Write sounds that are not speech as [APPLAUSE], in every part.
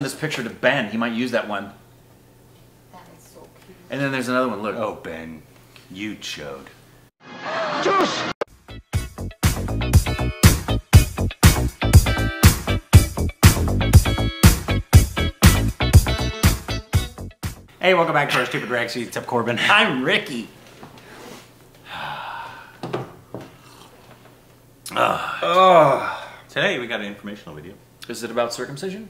this picture to Ben. He might use that one. That is so cute. And then there's another one. Look. Oh, Ben, you chode. Hey, welcome back to our stupid rag sheet. Up Korbin. [LAUGHS] I'm Ricky. [SIGHS] Ah. Today we got an informational video. Is it about circumcision?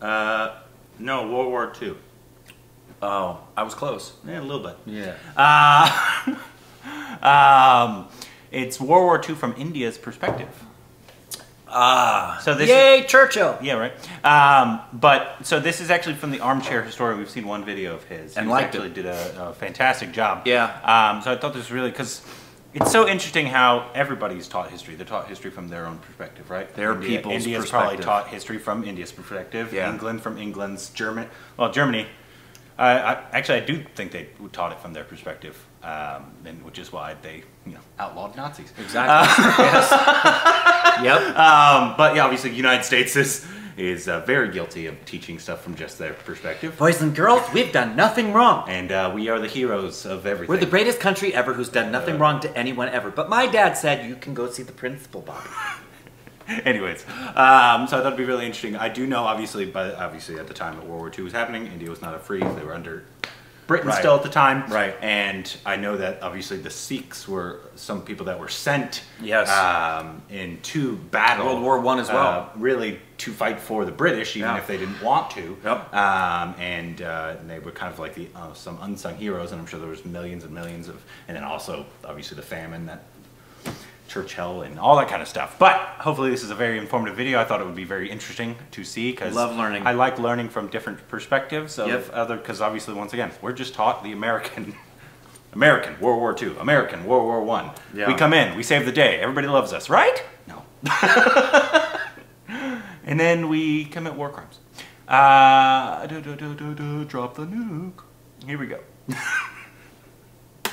Uh, no, World War II. Oh, I was close. Yeah, a little bit. Yeah. Uh, [LAUGHS] um, it's World War II from India's perspective. Ah. So this Yay, Churchill. Yeah, right. Um, but so this is actually from the Armchair Historian. We've seen one video of his. And He's liked actually it. did a, a fantastic job. Yeah. Um, so I thought this was really because it's so interesting how everybody's taught history. They're taught history from their own perspective, right? Their India, people's India's probably taught history from India's perspective. Yeah. England from England's. German. Well, Germany. Uh, I, actually, I do think they taught it from their perspective, um, and which is why they, you know, outlawed Nazis. Exactly. [LAUGHS] yes. [LAUGHS] Yep. Um, but yeah, obviously, the United States is is uh, very guilty of teaching stuff from just their perspective, Boys and girls, we've done nothing wrong. and uh, we are the heroes of everything. We're the greatest country ever who's done nothing wrong to anyone ever. But my dad said you can go see the principal, Bobby. [LAUGHS] Anyways, um, so I thought it'd be really interesting. I do know, obviously, but obviously at the time that World War II was happening, India was not a free; they were under Britain Right. still at the time. Right. And I know that obviously the Sikhs were some people that were sent Yes. um, into battle. World War One as well. uh, really to fight for the British, even Yeah. if they didn't want to. Yep. Um, and uh, they were kind of like the uh, some unsung heroes, and I'm sure there was millions and millions of, and then also obviously the famine that Churchill and all that kind of stuff. But hopefully this is a very informative video. I thought it would be very interesting to see because Love learning. I like learning from different perspectives of Yep. other because obviously once again we're just taught the American. [LAUGHS] American World War II, American World War One. Yeah. We come in, we save the day. Everybody loves us, right? No. [LAUGHS] and then we commit war crimes. Uh, do, do, do, do, do, drop the nuke. Here we go. [LAUGHS]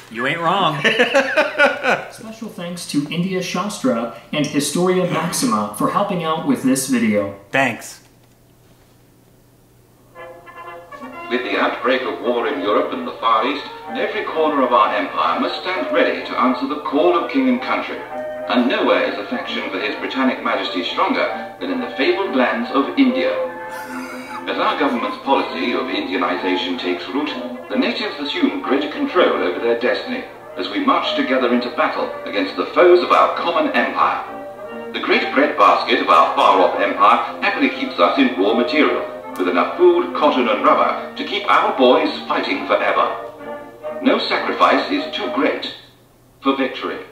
You ain't wrong. [LAUGHS] Special thanks to India Shastra and Historia Maxima for helping out with this video. Thanks. With the outbreak of war in Europe and the Far East, every corner of our empire must stand ready to answer the call of king and country. And nowhere is affection for His Britannic Majesty stronger than in the fabled lands of India. As our government's policy of Indianization takes root, the natives assume greater control over their destiny as we march together into battle against the foes of our common empire. The great breadbasket of our far-off empire happily keeps us in raw material, with enough food, cotton and rubber to keep our boys fighting forever. No sacrifice is too great for victory.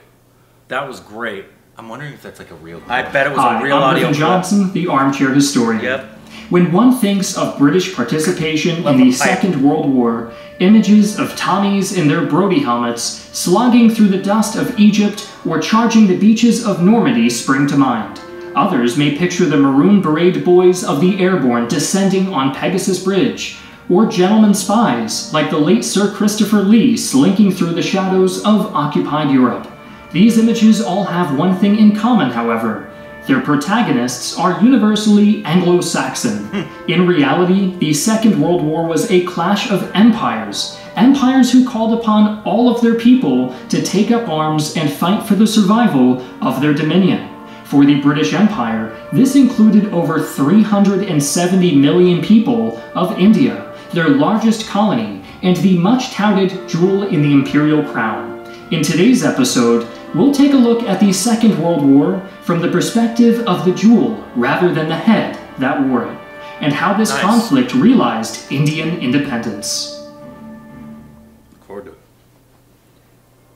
That was great. I'm wondering if that's like a real. I bet it was Hi, a real I'm audio. Griffin. Johnson, the armchair historian. Yep. When one thinks of British participation in the. Second World War, images of Tommies in their Brodie helmets slogging through the dust of Egypt or charging the beaches of Normandy spring to mind. Others may picture the maroon beret boys of the airborne descending on Pegasus Bridge, or gentlemen spies like the late Sir Christopher Lee slinking through the shadows of occupied Europe. These images all have one thing in common, however. Their protagonists are universally Anglo Saxon. Hmm. In reality, the Second World War was a clash of empires. Empires who called upon all of their people to take up arms and fight for the survival of their dominion. For the British Empire, this included over 370 million people of India, their largest colony, and the much touted jewel in the imperial crown. In today's episode, we'll take a look at the Second World War from the perspective of the jewel rather than the head that wore it, and how this Nice. conflict realized Indian independence.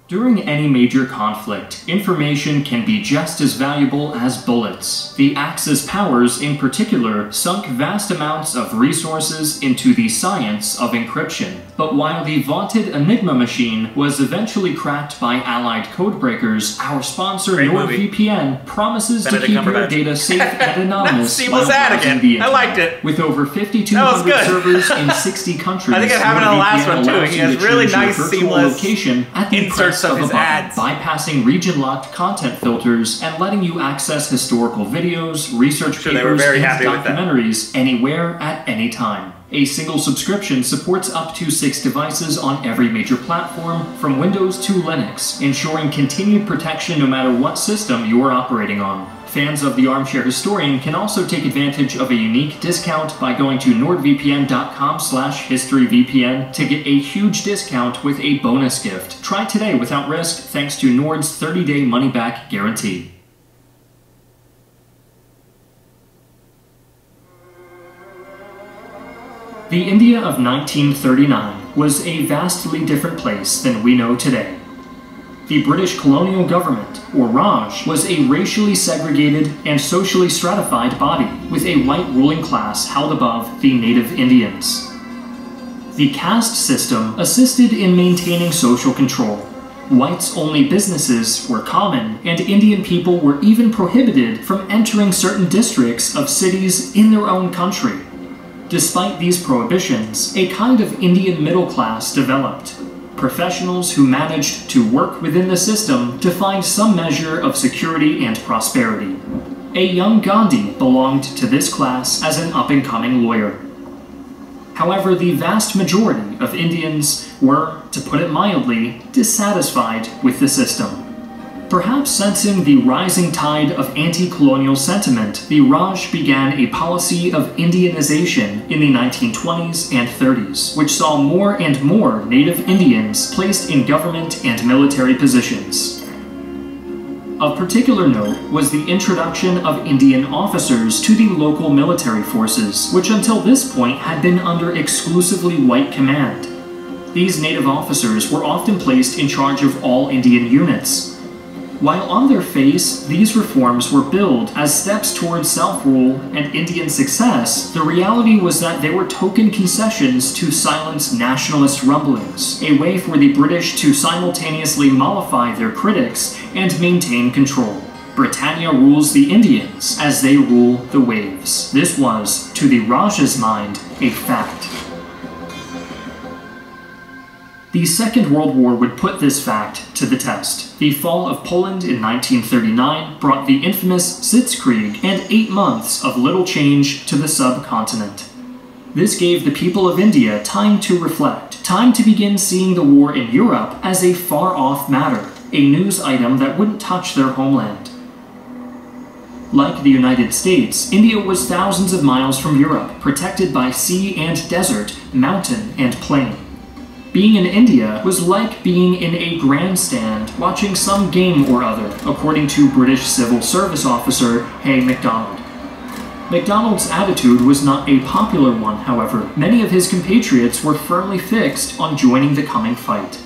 During any major conflict, information can be just as valuable as bullets. The Axis powers, in particular, sunk vast amounts of resources into the science of encryption. But while the vaunted Enigma machine was eventually cracked by Allied codebreakers, our sponsor Great movie. NordVPN promises Benedict to keep your data safe [LAUGHS] and anonymous while ad again. the I internet. liked it. With over 5,200 servers [LAUGHS] in 60 countries, I think it happened in the last one, too. He has really nice, seamless location at the inserts press of his ads. bypassing region-locked content filters and letting you access historical videos, research Sure, they were papers, very and happy documentaries anywhere at any time. A single subscription supports up to six devices on every major platform, from Windows to Linux, ensuring continued protection no matter what system you are operating on. Fans of the Armchair Historian can also take advantage of a unique discount by going to nordvpn.com slash historyvpn to get a huge discount with a bonus gift. Try today without risk thanks to Nord's 30-day money-back guarantee. The India of 1939 was a vastly different place than we know today. The British colonial government, or Raj, was a racially segregated and socially stratified body with a white ruling class held above the native Indians. The caste system assisted in maintaining social control. Whites only businesses were common, and Indian people were even prohibited from entering certain districts of cities in their own country. Despite these prohibitions, a kind of Indian middle class developed. Professionals who managed to work within the system to find some measure of security and prosperity. A young Gandhi belonged to this class as an up and coming lawyer. However, the vast majority of Indians were, to put it mildly, dissatisfied with the system. Perhaps sensing the rising tide of anti colonial sentiment, the Raj began a policy of Indianization in the 1920s and 30s, which saw more and more native Indians placed in government and military positions. Of particular note was the introduction of Indian officers to the local military forces, which until this point had been under exclusively white command. These native officers were often placed in charge of all Indian units, while on their face, these reforms were billed as steps towards self rule and Indian success, the reality was that they were token concessions to silence nationalist rumblings, a way for the British to simultaneously mollify their critics and maintain control. Britannia rules the Indians as they rule the waves. This was, to the Rajah's mind, a fact. The Second World War would put this fact to the test. The fall of Poland in 1939 brought the infamous Sitzkrieg and eight months of little change to the subcontinent. This gave the people of India time to reflect, time to begin seeing the war in Europe as a far off matter, a news item that wouldn't touch their homeland. Like the United States, India was thousands of miles from Europe, protected by sea and desert, mountain and plain. Being in India was like being in a grandstand watching some game or other, according to British civil service officer Hay MacDonald. MacDonald's attitude was not a popular one, however. Many of his compatriots were firmly fixed on joining the coming fight.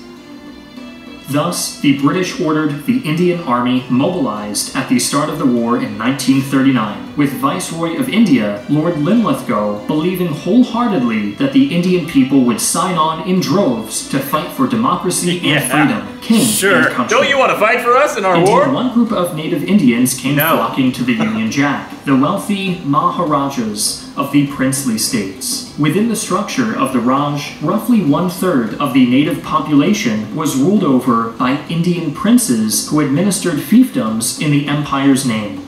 Thus, the British ordered the Indian Army mobilized at the start of the war in 1939, with Viceroy of India, Lord Linlithgow, believing wholeheartedly that the Indian people would sign on in droves to fight for democracy and Yeah, freedom, king Sure. and country. Don't you want to fight for us in our Indeed, war? one group of native Indians came No. flocking to the [LAUGHS] Union Jack, the wealthy Maharajas of the princely states. Within the structure of the Raj, roughly one third of the native population was ruled over by Indian princes who administered fiefdoms in the empire's name.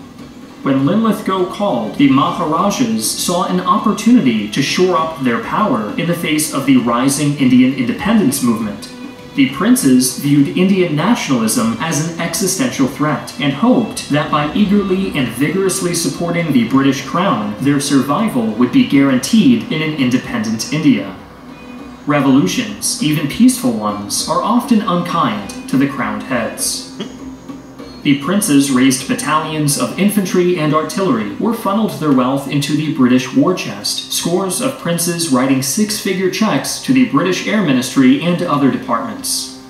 When Linlithgow called, the Maharajas saw an opportunity to shore up their power in the face of the rising Indian independence movement. The princes viewed Indian nationalism as an existential threat and hoped that by eagerly and vigorously supporting the British crown, their survival would be guaranteed in an independent India. Revolutions, even peaceful ones, are often unkind to the crowned heads. The princes raised battalions of infantry and artillery or funneled their wealth into the British war chest, scores of princes writing six figure checks to the British Air Ministry and other departments.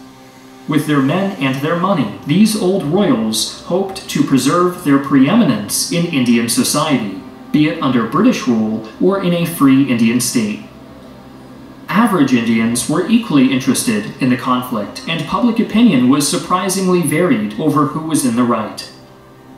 With their men and their money, these old royals hoped to preserve their preeminence in Indian society, be it under British rule or in a free Indian state. Average Indians were equally interested in the conflict, and public opinion was surprisingly varied over who was in the right.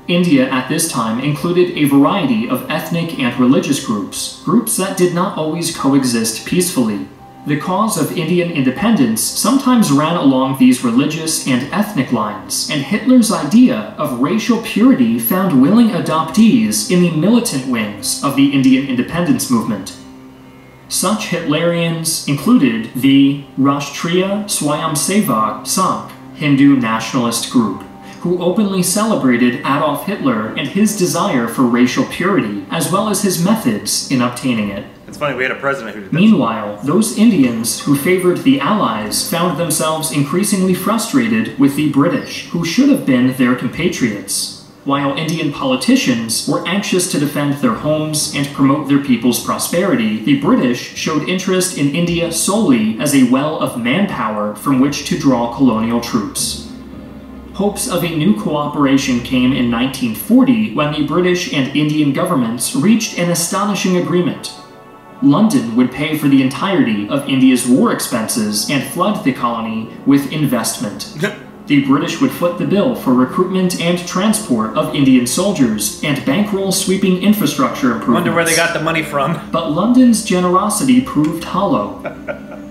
India at this time included a variety of ethnic and religious groups, groups that did not always coexist peacefully. The cause of Indian independence sometimes ran along these religious and ethnic lines, and Hitler's idea of racial purity found willing adoptees in the militant wings of the Indian independence movement. Such Hitlerians included the Rashtriya Swayamsevak Sangh, Hindu nationalist group, who openly celebrated Adolf Hitler and his desire for racial purity, as well as his methods in obtaining it. It's funny, we had a president who did this. Meanwhile, those Indians who favored the Allies found themselves increasingly frustrated with the British, who should have been their compatriots. While Indian politicians were anxious to defend their homes and promote their people's prosperity, the British showed interest in India solely as a well of manpower from which to draw colonial troops. Hopes of a new cooperation came in 1940 when the British and Indian governments reached an astonishing agreement London would pay for the entirety of India's war expenses and flood the colony with investment. [LAUGHS] the British would foot the bill for recruitment and transport of Indian soldiers and bankroll sweeping infrastructure improvements. Wonder where they got the money from. But London's generosity proved hollow.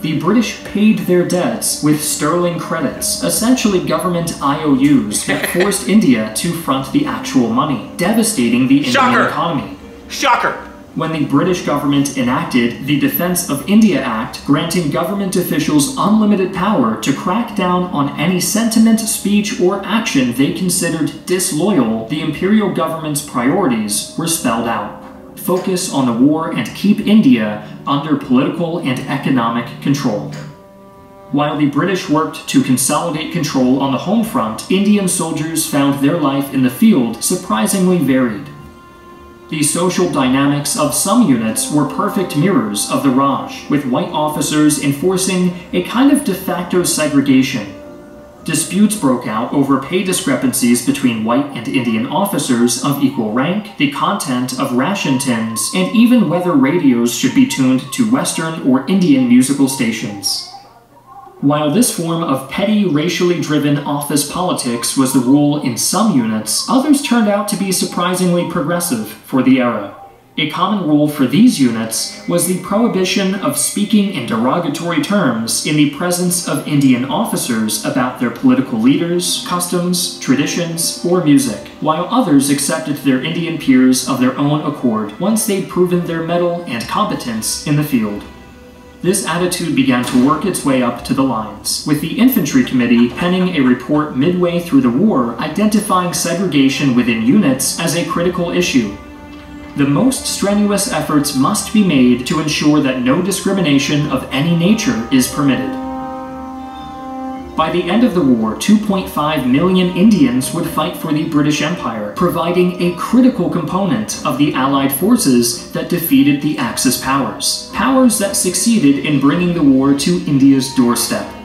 The British paid their debts with sterling credits, essentially government IOUs that forced [LAUGHS] India to front the actual money, devastating the Indian Shocker. economy Shocker! When the British government enacted the Defence of India Act, granting government officials unlimited power to crack down on any sentiment, speech, or action they considered disloyal, the imperial government's priorities were spelled out. Focus on the war and keep India under political and economic control. While the British worked to consolidate control on the home front, Indian soldiers found their life in the field surprisingly varied. The social dynamics of some units were perfect mirrors of the Raj, with white officers enforcing a kind of de facto segregation. Disputes broke out over pay discrepancies between white and Indian officers of equal rank, the content of ration tins, and even whether radios should be tuned to Western or Indian musical stations. While this form of petty, racially driven office politics was the rule in some units, others turned out to be surprisingly progressive for the era. A common rule for these units was the prohibition of speaking in derogatory terms in the presence of Indian officers about their political leaders, customs, traditions, or music, while others accepted their Indian peers of their own accord once they'd proven their mettle and competence in the field. This attitude began to work its way up to the lines, with the Infantry Committee penning a report midway through the war identifying segregation within units as a critical issue. The most strenuous efforts must be made to ensure that no discrimination of any nature is permitted. By the end of the war, 2.5 million Indians would fight for the British Empire, providing a critical component of the Allied forces that defeated the Axis powers. Powers that succeeded in bringing the war to India's doorstep.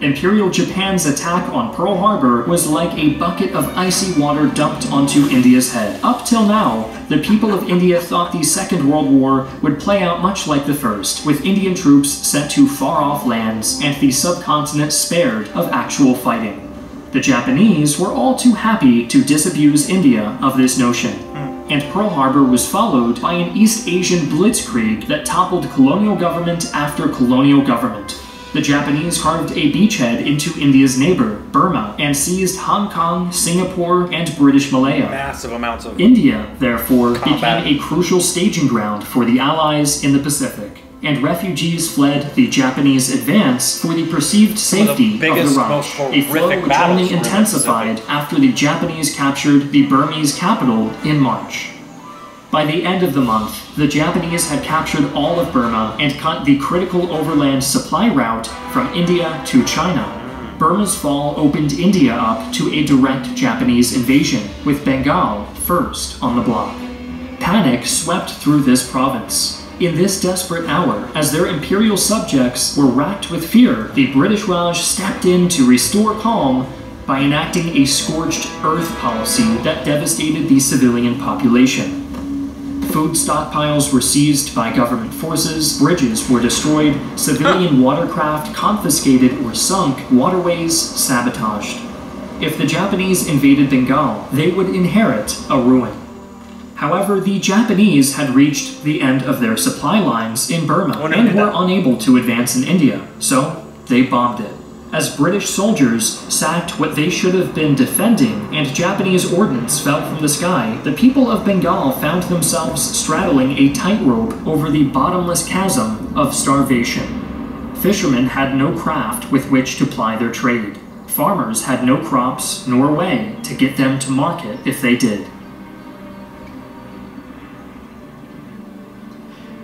Imperial Japan's attack on Pearl Harbor was like a bucket of icy water dumped onto India's head. Up till now, the people of India thought the Second World War would play out much like the First, with Indian troops sent to far off lands and the subcontinent spared of actual fighting. The Japanese were all too happy to disabuse India of this notion. And Pearl Harbor was followed by an East Asian blitzkrieg that toppled colonial government after colonial government. The Japanese carved a beachhead into India's neighbor, Burma, and seized Hong Kong, Singapore, and British Malaya. Massive amounts of. India, therefore, Combat. became a crucial staging ground for the Allies in the Pacific, and refugees fled the Japanese advance for the perceived safety of biggest, the Raj, a flow which only the intensified after the Japanese captured the Burmese capital in March. By the end of the month, the Japanese had captured all of Burma and cut the critical overland supply route from India to China. Burma's fall opened India up to a direct Japanese invasion, with Bengal first on the block. Panic swept through this province. In this desperate hour, as their imperial subjects were racked with fear, the British Raj stepped in to restore calm by enacting a scorched earth policy that devastated the civilian population. Food stockpiles were seized by government forces, bridges were destroyed, civilian watercraft confiscated or sunk, waterways sabotaged. If the Japanese invaded Bengal, they would inherit a ruin. However, the Japanese had reached the end of their supply lines in Burma and were unable to advance in India, so they bombed it. As British soldiers sacked what they should have been defending and Japanese ordnance fell from the sky, the people of Bengal found themselves straddling a tightrope over the bottomless chasm of starvation. Fishermen had no craft with which to ply their trade. Farmers had no crops nor way to get them to market if they did.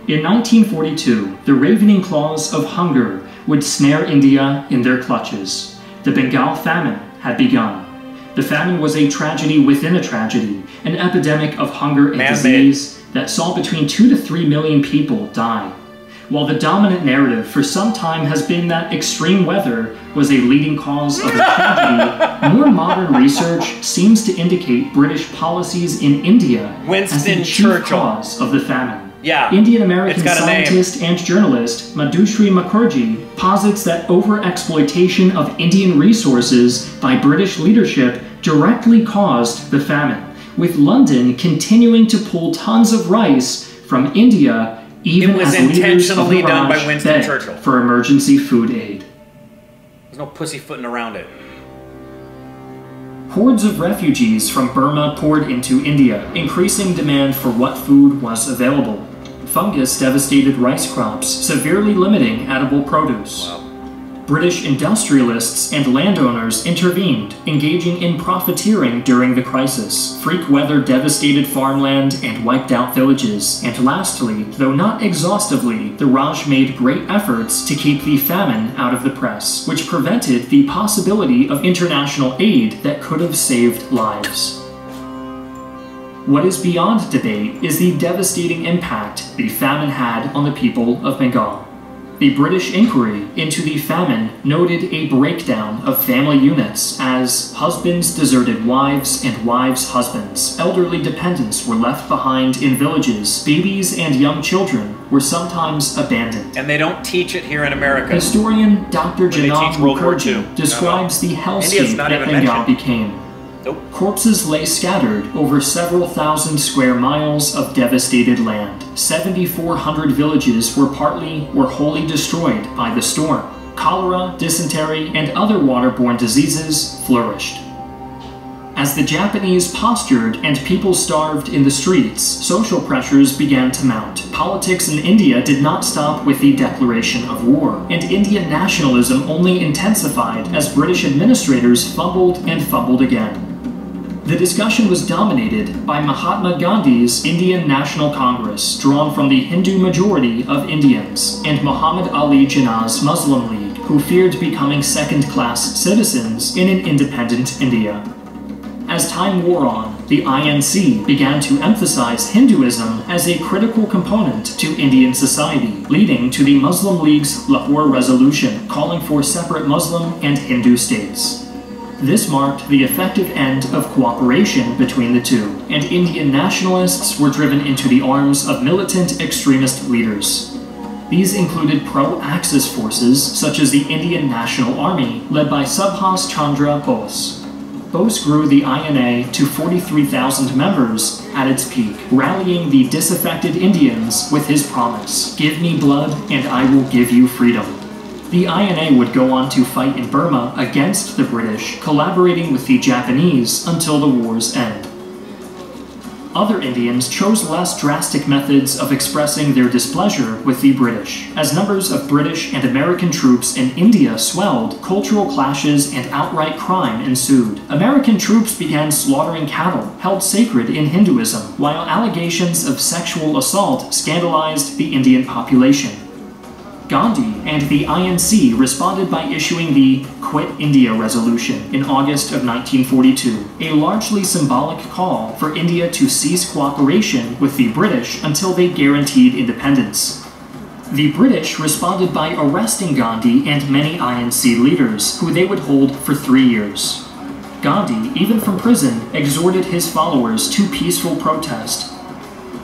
In 1942, the ravening claws of hunger would snare India in their clutches. The Bengal famine had begun. The famine was a tragedy within a tragedy, an epidemic of hunger and Man-made. disease that saw between 2 to 3 million people die. While the dominant narrative for some time has been that extreme weather was a leading cause of the [LAUGHS] tragedy, more modern research seems to indicate British policies in India as the Winston chief Churchill. cause of the famine. Yeah. Indian American It's got a name. scientist and journalist Madhusree Mukerjee posits that over-exploitation of Indian resources by British leadership directly caused the famine, with London continuing to pull tons of rice from India even It was as leaders of intentionally done by Winston Churchill. for emergency food aid. There's no pussyfooting around it. Hordes of refugees from Burma poured into India, increasing demand for what food was available. Fungus devastated rice crops, severely limiting edible produce. British industrialists and landowners intervened, engaging in profiteering during the crisis. Freak weather devastated farmland and wiped out villages. And lastly, though not exhaustively, the Raj made great efforts to keep the famine out of the press, which prevented the possibility of international aid that could have saved lives. What is beyond debate is the devastating impact the famine had on the people of Bengal. The British inquiry into the famine noted a breakdown of family units as husbands deserted wives and wives' husbands. Elderly dependents were left behind in villages. Babies and young children were sometimes abandoned. And they don't teach it here in America. Historian Dr. Janam teach World War II. Mukherjee describes the India's hellscape that Bengal mentioned. became. Nope. Corpses lay scattered over several thousand square miles of devastated land. 7,400 villages were partly or wholly destroyed by the storm. Cholera, dysentery, and other waterborne diseases flourished. As the Japanese postured and people starved in the streets, social pressures began to mount. Politics in India did not stop with the declaration of war, and Indian nationalism only intensified as British administrators fumbled and fumbled again. The discussion was dominated by Mahatma Gandhi's Indian National Congress, drawn from the Hindu majority of Indians, and Muhammad Ali Jinnah's Muslim League, who feared becoming second class citizens in an independent India. As time wore on, the INC began to emphasize Hinduism as a critical component to Indian society, leading to the Muslim League's Lahore Resolution calling for separate Muslim and Hindu states. This marked the effective end of cooperation between the two, and Indian nationalists were driven into the arms of militant extremist leaders. These included pro Axis forces such as the Indian National Army, led by Subhas Chandra Bose. Bose grew the INA to 43,000 members at its peak, rallying the disaffected Indians with his promise Give me blood, and I will give you freedom. The INA would go on to fight in Burma against the British, collaborating with the Japanese until the war's end. Other Indians chose less drastic methods of expressing their displeasure with the British. As numbers of British and American troops in India swelled, cultural clashes and outright crime ensued. American troops began slaughtering cattle, held sacred in Hinduism, while allegations of sexual assault scandalized the Indian population. Gandhi and the INC responded by issuing the Quit India Resolution in August of 1942, a largely symbolic call for India to cease cooperation with the British until they guaranteed independence. The British responded by arresting Gandhi and many INC leaders, who they would hold for three years. Gandhi, even from prison, exhorted his followers to peaceful protest,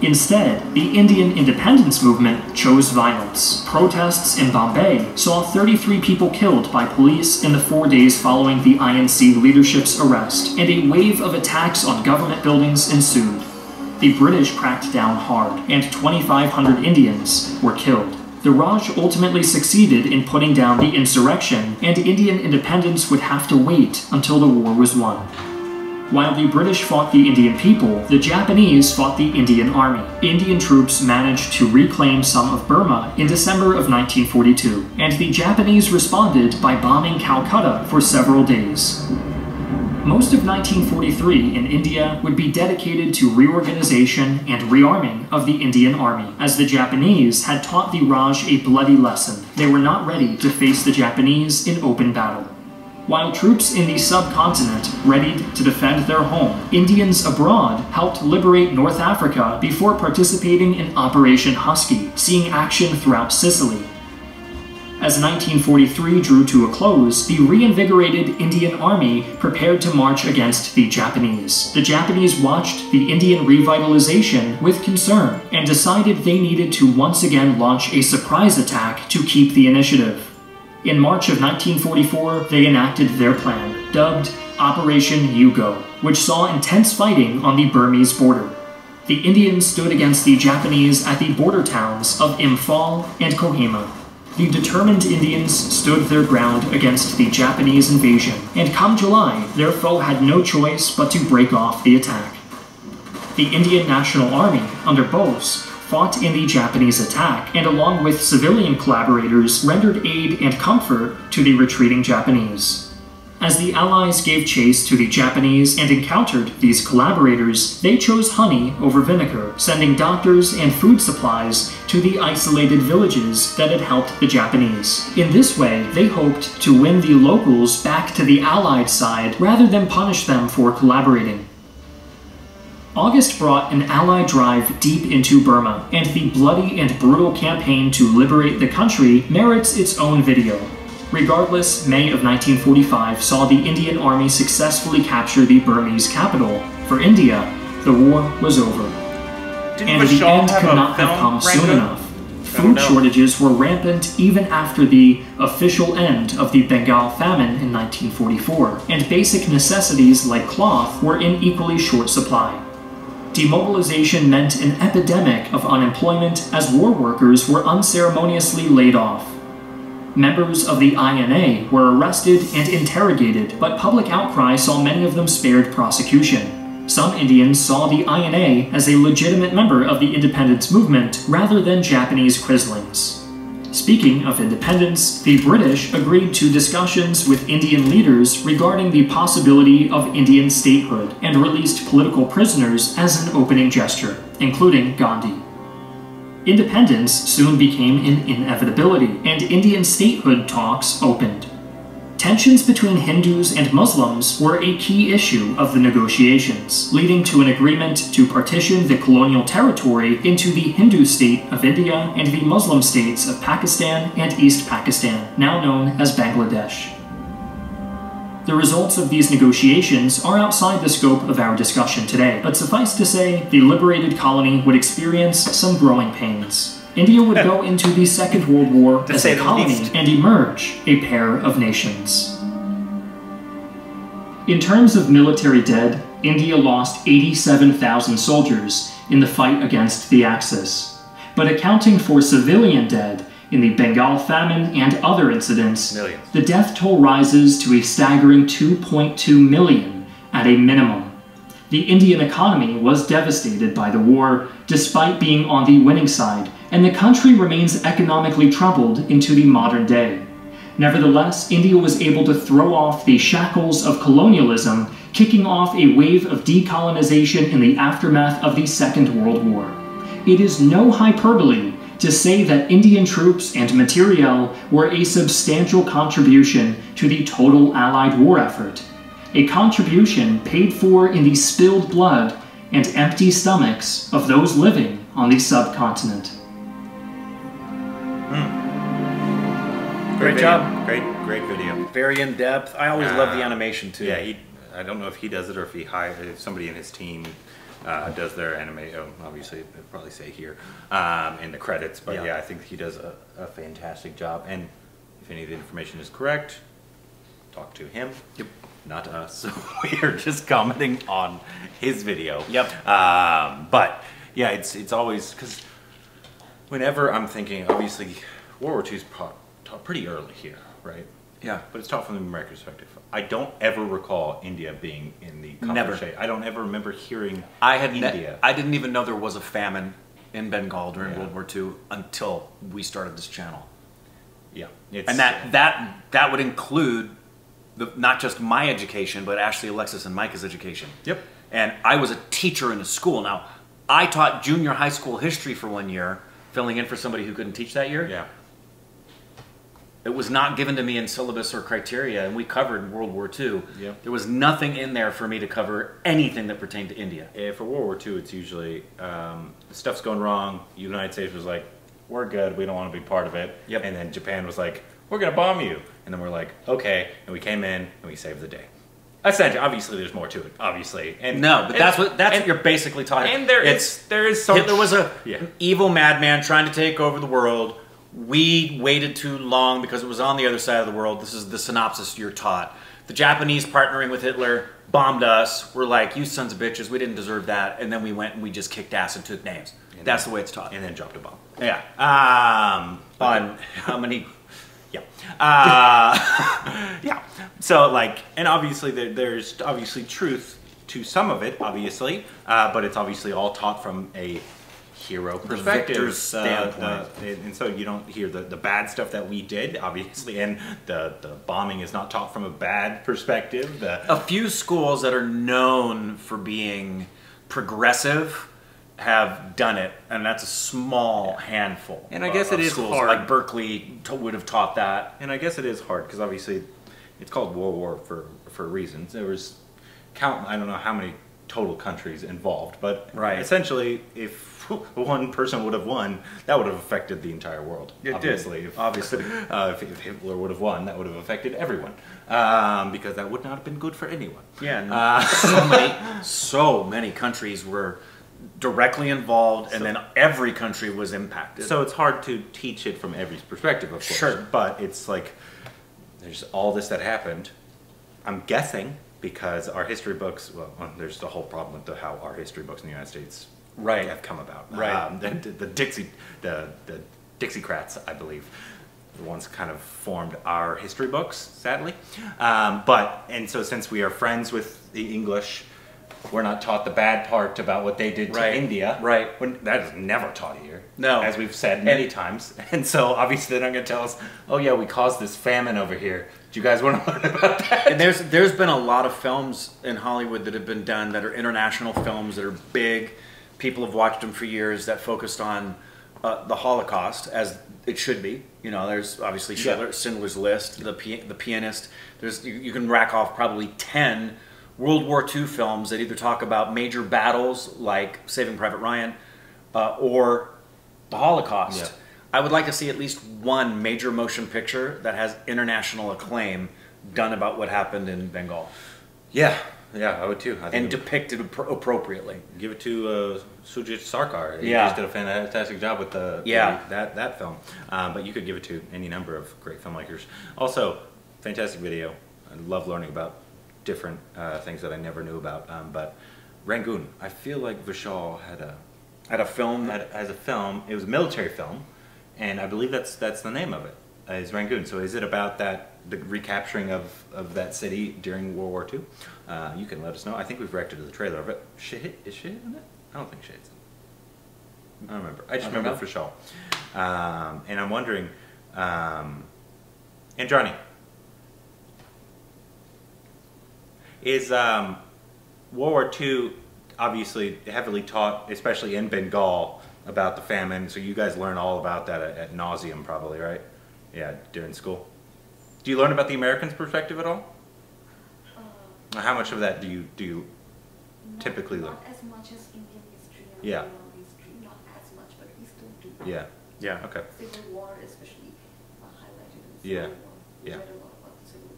Instead, the Indian independence movement chose violence. Protests in Bombay saw 33 people killed by police in the four days following the INC leadership's arrest, and a wave of attacks on government buildings ensued. the British cracked down hard, and 2,500 Indians were killed. The Raj ultimately succeeded in putting down the insurrection, and Indian independence would have to wait until the war was won. While the British fought the Indian people, the Japanese fought the Indian army. Indian troops managed to reclaim some of Burma in December of 1942, and the Japanese responded by bombing Calcutta for several days. Most of 1943 in India would be dedicated to reorganization and rearming of the Indian army, as the Japanese had taught the Raj a bloody lesson. They were not ready to face the Japanese in open battle. While troops in the subcontinent readied to defend their home, Indians abroad helped liberate North Africa before participating in Operation Husky, seeing action throughout Sicily. As 1943 drew to a close, the reinvigorated Indian Army prepared to march against the Japanese. The Japanese watched the Indian revitalization with concern and decided they needed to once again launch a surprise attack to keep the initiative. In March of 1944, they enacted their plan, dubbed Operation U-Go, which saw intense fighting on the Burmese border. The Indians stood against the Japanese at the border towns of Imphal and Kohima. The determined Indians stood their ground against the Japanese invasion, and come July, their foe had no choice but to break off the attack. The Indian National Army, under Bose, fought in the Japanese attack, and along with civilian collaborators, rendered aid and comfort to the retreating Japanese. As the Allies gave chase to the Japanese and encountered these collaborators, they chose honey over vinegar, sending doctors and food supplies to the isolated villages that had helped the Japanese. In this way, they hoped to win the locals back to the Allied side rather than punish them for collaborating. August brought an Allied drive deep into Burma, and the bloody and brutal campaign to liberate the country merits its own video. Regardless, May of 1945 saw the Indian Army successfully capture the Burmese capital. For India, the war was over. Didn't and the end could not have come soon enough. Food shortages were rampant even after the official end of the Bengal famine in 1944, and basic necessities like cloth were in equally short supply. Demobilization meant an epidemic of unemployment as war workers were unceremoniously laid off. Members of the INA were arrested and interrogated, but public outcry saw many of them spared prosecution. Some Indians saw the INA as a legitimate member of the independence movement rather than Japanese Quislings. Speaking of independence, the British agreed to discussions with Indian leaders regarding the possibility of Indian statehood and released political prisoners as an opening gesture, including Gandhi. Independence soon became an inevitability, and Indian statehood talks opened. Tensions between Hindus and Muslims were a key issue of the negotiations, leading to an agreement to partition the colonial territory into the Hindu state of India and the Muslim states of Pakistan and East Pakistan, now known as Bangladesh. The results of these negotiations are outside the scope of our discussion today, but suffice to say, the liberated colony would experience some growing pains. India would go into the Second World War To as a colony least. and emerge a pair of nations. In terms of military dead, India lost 87,000 soldiers in the fight against the Axis. But accounting for civilian dead in the Bengal famine and other incidents, Millions. the death toll rises to a staggering 2.2 million at a minimum. The Indian economy was devastated by the war, despite being on the winning side, and the country remains economically troubled into the modern day. Nevertheless, India was able to throw off the shackles of colonialism, kicking off a wave of decolonization in the aftermath of the Second World War. It is no hyperbole to say that Indian troops and materiel were a substantial contribution to the total Allied war effort. A contribution paid for in the spilled blood and empty stomachs of those living on the subcontinent. Great video. job. Great, great video. Very in depth. I always love the Uh, animation too. Yeah, he. I don't know if he does it or if he hire if somebody in his team uh, does their anime. Oh, obviously, they'd probably say here um, in the credits. But Yeah. yeah, I think he does a, a fantastic job. And if any of the information is correct, talk to him. Yep. Not us. [LAUGHS] we are just commenting on his video. Yep. Um, but yeah, it's it's always because whenever I'm thinking, obviously, World War II is taught, pretty early here, right? Yeah. But it's taught from the American perspective. I don't ever recall India being in the conflict Never. I don't ever remember hearing I had ne- India. I didn't even know there was a famine in Bengal during Yeah. World War II until we started this channel. yeah, it's, And that that that would include the, not just my education, but Ashley, Alexis, and Micah's education. Yep. And I was a teacher in a school. Now, I taught junior high school history for one year, filling in for somebody who couldn't teach that year. yeah. It was not given to me in syllabus or criteria, and we covered World War II. Yep. There was nothing in there for me to cover anything that pertained to India. Eh, for World War II, it's usually um, stuff's going wrong. United States was like, "We're good. We don't want to be part of it." Yep. And then Japan was like, "We're gonna bomb you," and then we're like, "Okay," and we came in and we saved the day. Essentially, obviously, there's more to it. Obviously, and No, but and- that's what that's and, what you're basically talking. And there it's is there is some Hitler was a yeah. an evil madman trying to take over the world. We waited too long because it was on the other side of the world. This is the synopsis you're taught. The Japanese partnering with Hitler bombed us. We're like, you sons of bitches, we didn't deserve that. And then we went and we just kicked ass and took names. And That's then- the way it's taught. and then dropped a bomb. yeah. Um, On how many? Yeah. Uh, [LAUGHS] yeah. So like, and obviously there, there's obviously truth to some of it, obviously, uh, but it's obviously all taught from a hero perspective. victor's uh, standpoint. uh, and, so you don't hear the, the bad stuff that we did, obviously, and the, the bombing is not taught from a bad perspective. The, A few schools that are known for being progressive have done it, and that's a small handful. And I of- guess it of is schools. hard. Like Berkeley t- would have taught that. And I guess it is hard because obviously it's called World War for for reasons. There was count I don't know how many total countries involved, but Right. essentially if [LAUGHS] one person would have won, that would have affected the entire world. It did, obviously, If, obviously. [LAUGHS] uh, if, if Hitler would have won, that would have affected everyone um, because that would not have been good for anyone. Yeah, and Uh, [LAUGHS] so many, so many countries were directly involved, and So- then every country was impacted. So it's hard to teach it from every perspective, of course. Sure. But it's like there's all this that happened. I'm guessing because our history books. Well, well, there's the whole problem with the, how our history books in the United States Right. have come about. Right. Um, the, the Dixie, the the Dixiecrats, I believe, the ones kind of formed our history books. Sadly, um, but and so since we are friends with the English. We're not taught the bad part about what they did to India. Right. When, that is never taught here. No. As we've said many times. [LAUGHS] And so obviously they're not going to tell us, oh yeah, we caused this famine over here. Do you guys want to [LAUGHS] learn about that? And there's there's been a lot of films in Hollywood that have been done that are international films that are big. People have watched them for years that focused on uh, the Holocaust as it should be. You know, there's obviously Schindler, Schindler's List, the the Pianist. There's you, you can rack off probably ten World War II films that either talk about major battles like Saving Private Ryan uh, or the Holocaust. Yeah. I would like to see at least one major motion picture that has international acclaim done about what happened in Bengal Yeah, yeah, I would too. I think and it depicted appro- appropriately. give it to uh, Shoojit Sircar. He Yeah. just did a fantastic job with the Yeah. the- that that film. Um, but you could give it to any number of great filmmakers. Also, fantastic video. I love learning about different uh, things that I never knew about. Um, but Rangoon, I feel like Vishal had a At a film had, as a film. It was a military film, and I believe that's that's the name of it. Uh, is Rangoon. So is it about that the recapturing of, of that city during World War II? Uh, you can let us know. I think we've reacted to the trailer of it. Shahid is Shahid in it? I don't think Shahid's in it. I don't remember. I just I remember know. for sure. Um, and I'm wondering, um, Johnny, is um, World War II obviously heavily taught, especially in Bengal, about the famine. So you guys learn all about that at, at nauseum, probably, right? Yeah, during school. Do you learn about the Americans' perspective at all? Uh, How much of that do you do you not- typically learn? Not as much as Indian history Yeah. history, not as much, but we still do. Yeah. Yeah. Okay. Civil War especially uh, highlighted in Yeah. War. We Yeah. read a lot about the Civil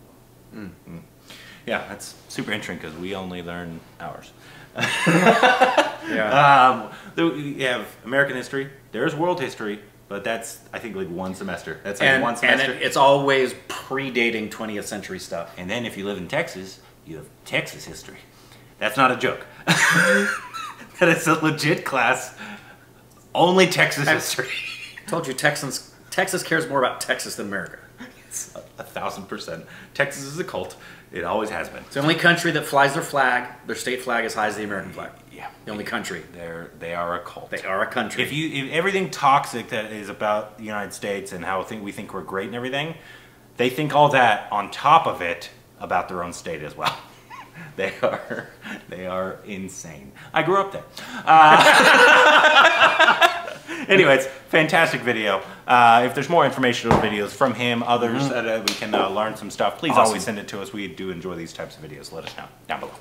War. Mm. Yeah, that's super interesting because we only learn ours. [LAUGHS] Yeah. [LAUGHS] Um, though you have American history, there's world history, but that's I think like one semester. That's like and one and semester. it, it's always predating 20th century stuff. And then if you live in Texas, you have Texas history. That's not a joke. [LAUGHS] that is a legit class. Only Texas And- history. [LAUGHS] Told you, Texans. Texas cares more about Texas than America. It's a, a thousand percent. Texas is a cult. It always has been. It's the only country that flies their flag, their state flag, as high as the American flag. Yeah. The only country. They're they are a cult. They are a country. If you if everything toxic that is about the United States and how think we think we're great and everything, they think all that on top of it about their own state as well. [LAUGHS] they are they are insane. I grew up there. Uh, [LAUGHS] anyways, fantastic video. Uh, if there's more informational videos from him, others that uh, we can uh, learn some stuff, please Awesome. always send it to us. We do enjoy these types of videos. Let us know down below.